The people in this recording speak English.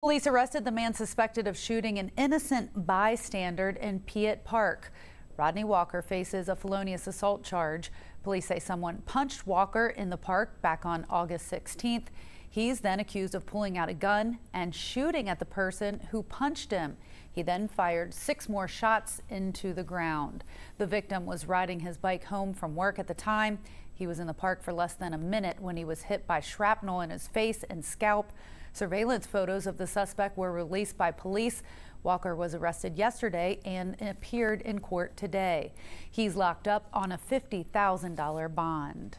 Police arrested the man suspected of shooting an innocent bystander in Piatt Park. Rodney Walker faces a felonious assault charge. Police say someone punched Walker in the park back on August 16th. He's then accused of pulling out a gun and shooting at the person who punched him. He then fired six more shots into the ground. The victim was riding his bike home from work at the time. He was in the park for less than a minute when he was hit by shrapnel in his face and scalp. Surveillance photos of the suspect were released by police. Walker was arrested yesterday and appeared in court today. He's locked up on a $50,000 bond.